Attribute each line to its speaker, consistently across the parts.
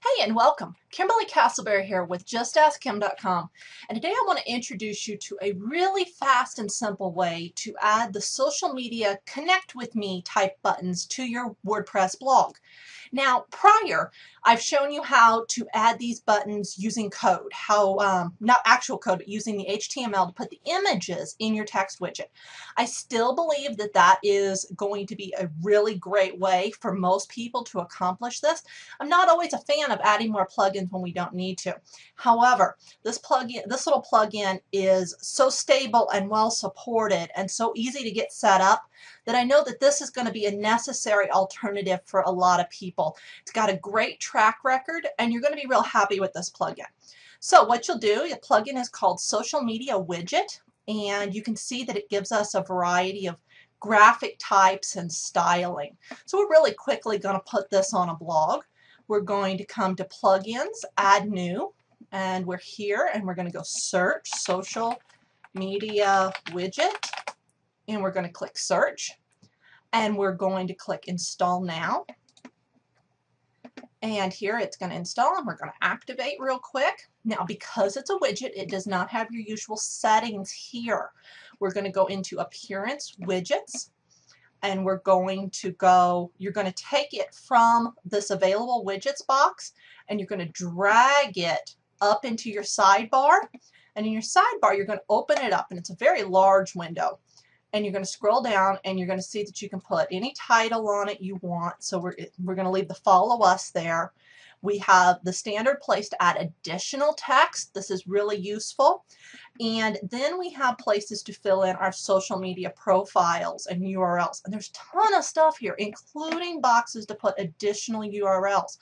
Speaker 1: Hey and welcome. Kimberly Castleberry here with JustAskKim.com and today I want to introduce you to a really fast and simple way to add the social media connect with me type buttons to your WordPress blog. Now prior I've shown you how to add these buttons using code, how um, not actual code but using the HTML to put the images in your text widget. I still believe that that is going to be a really great way for most people to accomplish this. I'm not always a fan of adding more plugins when we don't need to. However, this plugin, this little plugin is so stable and well supported and so easy to get set up that I know that this is going to be a necessary alternative for a lot of people. It's got a great track record and you're going to be real happy with this plugin. So what you'll do, the plugin is called Social Media Widget and you can see that it gives us a variety of graphic types and styling. So we're really quickly going to put this on a blog. We're going to come to plugins, add new, and we're here and we're going to go search social media widget and we're going to click search and we're going to click install now and here it's going to install and we're going to activate real quick. Now because it's a widget it does not have your usual settings here. We're going to go into appearance widgets and we're going to go, you're going to take it from this available widgets box and you're going to drag it up into your sidebar. And in your sidebar, you're going to open it up and it's a very large window. And you're going to scroll down and you're going to see that you can put any title on it you want. So we're, we're going to leave the follow us there. We have the standard place to add additional text. This is really useful. And then we have places to fill in our social media profiles and URLs. And there's a ton of stuff here, including boxes to put additional URLs.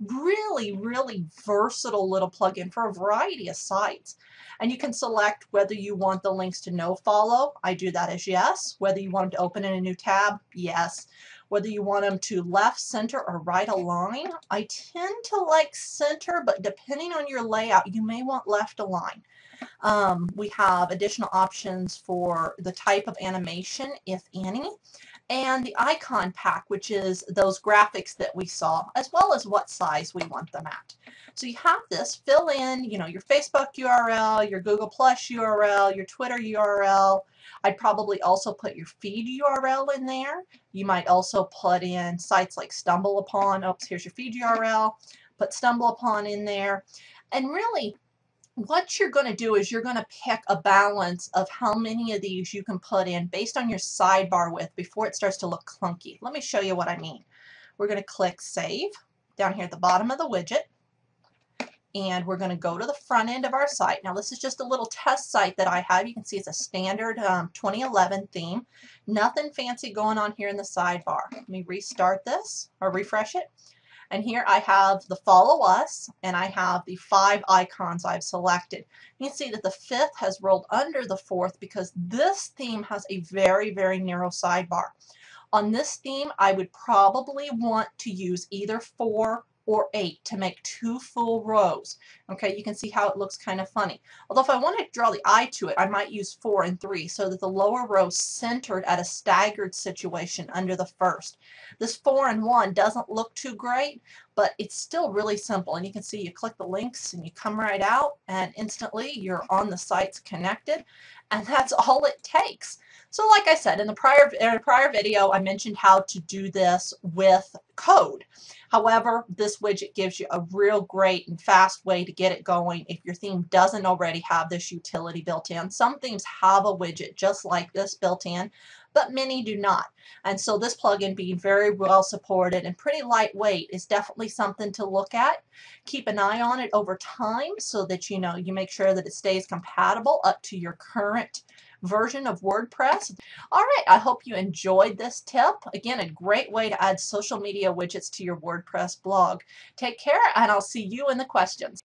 Speaker 1: Really, really versatile little plugin for a variety of sites. And you can select whether you want the links to no follow. I do that as yes. Whether you want them to open in a new tab, yes whether you want them to left, center, or right align. I tend to like center, but depending on your layout, you may want left align. Um, we have additional options for the type of animation, if any, and the icon pack, which is those graphics that we saw, as well as what size we want them at. So you have this, fill in, you know, your Facebook URL, your Google Plus URL, your Twitter URL. I'd probably also put your feed URL in there. You might also put in sites like StumbleUpon. Oops, here's your feed URL. Put StumbleUpon in there. And really, what you're going to do is you're going to pick a balance of how many of these you can put in based on your sidebar width before it starts to look clunky. Let me show you what I mean. We're going to click Save down here at the bottom of the widget and we're going to go to the front end of our site. Now this is just a little test site that I have. You can see it's a standard um, 2011 theme. Nothing fancy going on here in the sidebar. Let me restart this or refresh it. And here I have the follow us and I have the five icons I've selected. You can see that the fifth has rolled under the fourth because this theme has a very, very narrow sidebar. On this theme, I would probably want to use either four or 8 to make two full rows. Okay, you can see how it looks kind of funny. Although if I wanted to draw the eye to it, I might use 4 and 3 so that the lower row centered at a staggered situation under the first. This 4 and 1 doesn't look too great, but it's still really simple. And you can see you click the links and you come right out and instantly you're on the sites connected and that's all it takes. So like I said, in the prior, in a prior video, I mentioned how to do this with code. However, this widget gives you a real great and fast way to get it going if your theme doesn't already have this utility built in. Some themes have a widget just like this built in, but many do not. And so this plugin being very well supported and pretty lightweight is definitely something to look at. Keep an eye on it over time so that you know you make sure that it stays compatible up to your current version of WordPress. All right, I hope you enjoyed this tip. Again, a great way to add social media widgets to your WordPress blog. Take care, and I'll see you in the questions.